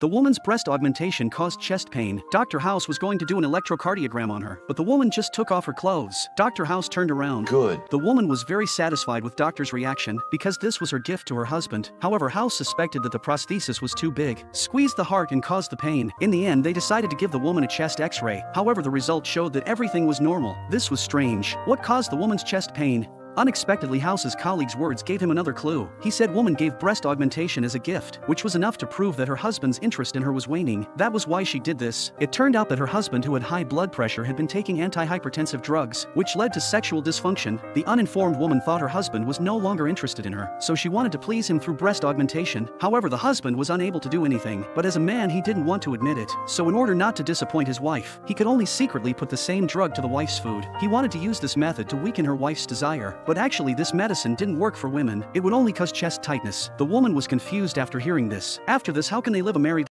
The woman's breast augmentation caused chest pain. Dr. House was going to do an electrocardiogram on her, but the woman just took off her clothes. Dr. House turned around. Good. The woman was very satisfied with doctor's reaction because this was her gift to her husband. However, House suspected that the prosthesis was too big, squeezed the heart and caused the pain. In the end, they decided to give the woman a chest x-ray. However, the result showed that everything was normal. This was strange. What caused the woman's chest pain? Unexpectedly House's colleague's words gave him another clue. He said woman gave breast augmentation as a gift, which was enough to prove that her husband's interest in her was waning. That was why she did this. It turned out that her husband who had high blood pressure had been taking antihypertensive drugs, which led to sexual dysfunction. The uninformed woman thought her husband was no longer interested in her, so she wanted to please him through breast augmentation. However, the husband was unable to do anything, but as a man he didn't want to admit it. So in order not to disappoint his wife, he could only secretly put the same drug to the wife's food. He wanted to use this method to weaken her wife's desire, but actually this medicine didn't work for women, it would only cause chest tightness. The woman was confused after hearing this. After this how can they live a married